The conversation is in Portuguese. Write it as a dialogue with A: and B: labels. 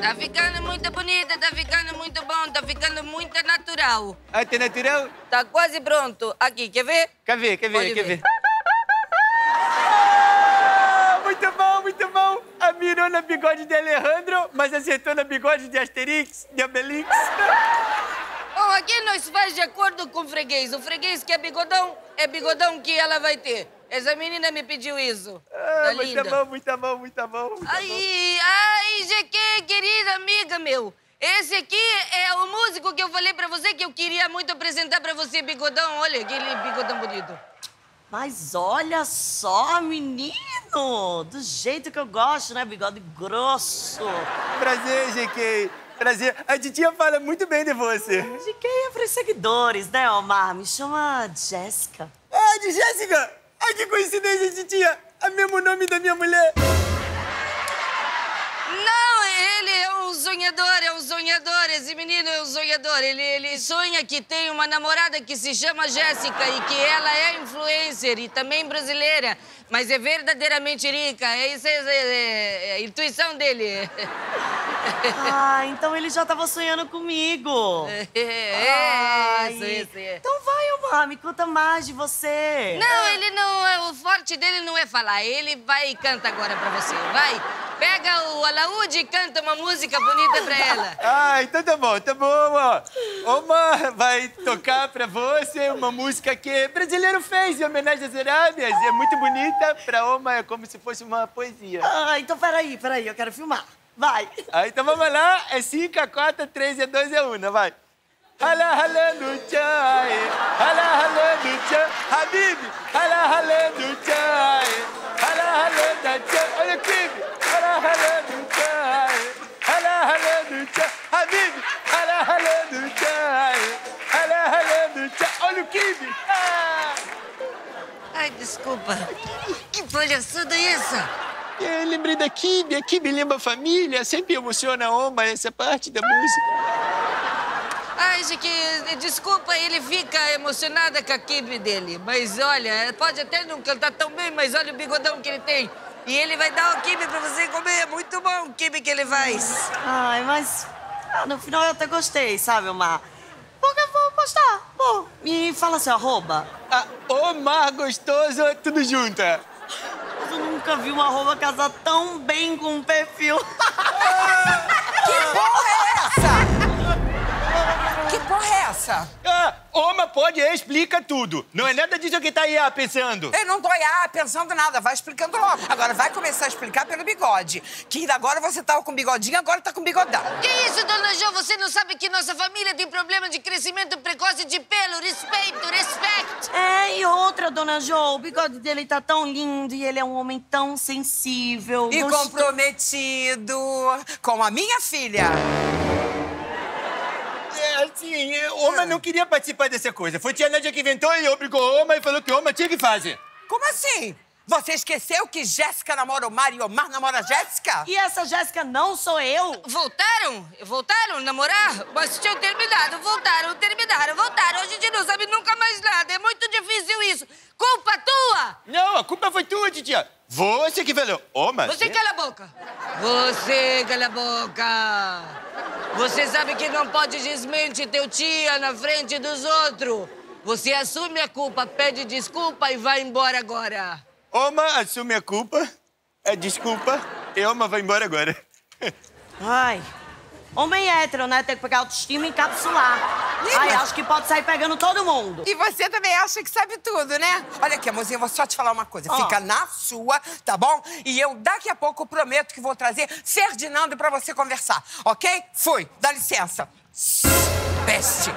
A: Tá ficando muito bonita, tá ficando muito bom, tá ficando muito natural.
B: Ah, tá natural?
A: Tá quase pronto. Aqui, quer ver?
B: Quer ver, quer ver,
A: Pode
B: quer
A: ver.
B: ver. Ah, muito bom, muito bom. A mirou na bigode de Alejandro, mas acertou na bigode de Asterix, de Obelix.
A: Bom, aqui nós faz de acordo com o freguês. O freguês que é bigodão, é bigodão que ela vai ter. Essa menina me pediu isso.
B: Ah,
A: tá
B: muito
A: linda.
B: bom, muito bom, muito bom. muito bom.
A: Ai, ai, GQ, querida amiga meu. Esse aqui é o músico que eu falei pra você que eu queria muito apresentar pra você, bigodão. Olha aquele bigodão bonito.
C: Mas olha só, menino! Do jeito que eu gosto, né? Bigode grosso.
B: Prazer, GK. Prazer. A titia fala muito bem de você.
C: Quem é pros seguidores, né, Omar? Me chama Jéssica.
B: Ah, de Jéssica! Ai, que coincidência, titia! É mesmo nome da minha mulher.
A: Não, ele é um sonhador, é um sonhador. Esse menino é um sonhador. Ele, ele sonha que tem uma namorada que se chama Jéssica e que ela é influencer e também brasileira, mas é verdadeiramente rica. É isso, é, é- é a intuição dele.
C: Ah, então ele já tava sonhando comigo.
A: É,
C: Ai.
A: isso, isso. é.
C: Então vai, Omar, me conta mais de você.
A: Não, ele não. é- O forte dele não é falar. Ele vai e canta agora pra você. Vai. Pega o alaúde e canta uma música bonita pra ela.
B: Ah, então tá bom, tá bom, ó. Oma vai tocar pra você uma música que brasileiro fez em homenagem às Arábias. É muito bonita. Pra Oma é como se fosse uma poesia.
C: Ah, então peraí, peraí, eu quero filmar. Vai.
B: Ah, então vamos lá. É 5, 4, 3, 2 e 1, vai. Hala hala no chai, hala hala no chai, Habib, hala hala no chai, hala hala no chai, olha aqui, olha o kibe. Ah!
A: Ai, desculpa. Que palhaçada é essa?
B: Eu lembrei da Kibe, a Kibe lembra a família, sempre emociona a Oma essa parte da música.
A: Ai, que desculpa, ele fica emocionado com a kibe dele. Mas olha, pode até não cantar tão bem, mas olha o bigodão que ele tem. E ele vai dar o kibe pra você comer. É muito bom o kibe que ele faz.
C: Ai, mas ah, no final eu até gostei, sabe, Omar? Porque eu vou postar. Bom, me fala seu arroba.
B: Ah, Omar gostoso, tudo junto.
C: Eu nunca vi uma arroba casar tão bem com um perfil.
D: Que porra é essa? Que porra é essa?
B: Ah, Oma pode e explica tudo. Não é nada disso que tá aí ah, pensando.
D: Eu não tô aí ah, pensando nada, vai explicando logo. Agora vai começar a explicar pelo bigode. Que agora você tava com bigodinho, agora tá com bigodão.
A: Que isso, dona Jo? Você não sabe que nossa família tem problema de crescimento precoce de pelo? Respeito, respeito.
C: É, e outra, dona Jo, o bigode dele tá tão lindo e ele é um homem tão sensível.
D: E
C: gostoso.
D: comprometido com a minha filha.
B: É assim, eh, Oma não queria participar dessa coisa. Foi tia Nádia que inventou e obrigou Oma e falou que Oma tinha que fazer.
D: Como assim? Você esqueceu que Jéssica namora o Mar e Omar namora Jéssica?
C: E essa Jéssica não sou eu?
A: Voltaram? Voltaram a namorar? Mas tinham terminado. Voltaram, terminaram, voltaram. A gente não sabe nunca mais nada. É muito difícil isso. Culpa tua!
B: Não, a culpa foi tua, titia. Você que falou. Oma...
A: Você cala a boca! Você cala a boca! Você sabe que não pode desmentir teu tia na frente dos outros. Você assume a culpa, pede desculpa e vai embora agora.
B: Oma assume a culpa. É desculpa. E Oma vai embora agora.
C: Ai, homem hétero, né? Tem que pegar autoestima e encapsular. Ai, acho que pode sair pegando todo mundo.
D: E você também acha que sabe tudo, né? Olha aqui, amorzinho, eu vou só te falar uma coisa. Fica na sua, tá bom? E eu daqui a pouco prometo que vou trazer Ferdinando pra você conversar, ok? Fui, dá licença. Peste.